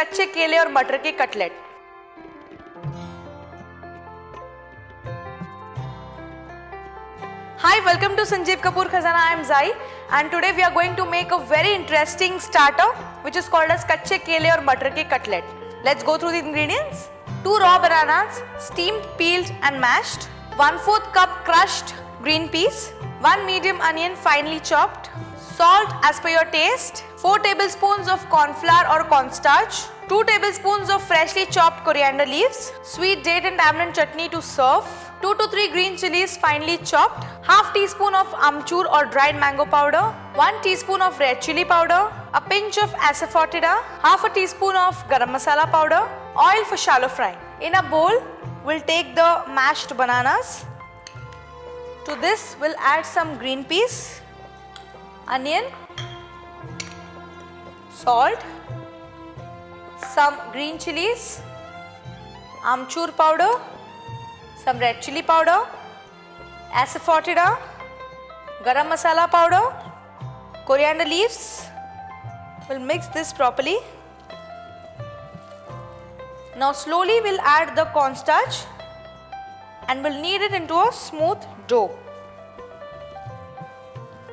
कच्चे केले और मटर के cutlet Hi, welcome to Sanjeev Kapoor Khazana. I am Zai and today we are going to make a very interesting starter which is called as kache kele or matar ke cutlet. Let's go through the ingredients. 2 raw bananas, steamed, peeled and mashed. 1 4th cup crushed green peas. 1 medium onion finely chopped. Salt as per your taste. 4 tablespoons of corn flour or cornstarch. 2 tablespoons of freshly chopped coriander leaves. Sweet date and tamarind chutney to serve. 2 to 3 green chilies finely chopped, half teaspoon of amchur or dried mango powder, 1 teaspoon of red chili powder, a pinch of asafoetida, half a teaspoon of garam masala powder, oil for shallow frying. In a bowl, we'll take the mashed bananas. To this, we'll add some green peas, onion, salt, some green chilies, amchur powder, some red chili powder, asafoetida, garam masala powder, coriander leaves. We'll mix this properly. Now slowly we'll add the cornstarch and we'll knead it into a smooth dough.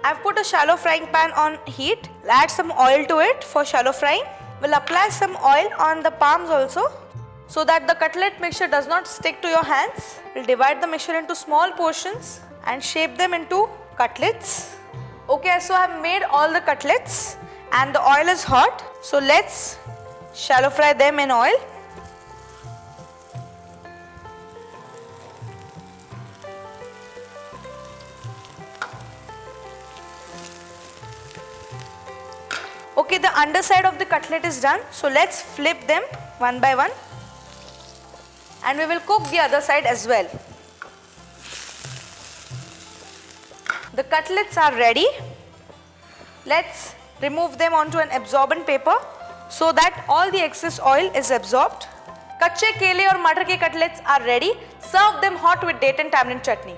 I've put a shallow frying pan on heat. We'll add some oil to it for shallow frying. We'll apply some oil on the palms also so that the cutlet mixture does not stick to your hands. We'll divide the mixture into small portions and shape them into cutlets. Okay, so I've made all the cutlets and the oil is hot. So let's shallow fry them in oil. Okay, the underside of the cutlet is done. So let's flip them one by one and we will cook the other side as well. The cutlets are ready. Let's remove them onto an absorbent paper so that all the excess oil is absorbed. Kachche kele or matar ke cutlets are ready. Serve them hot with date and tamarind chutney.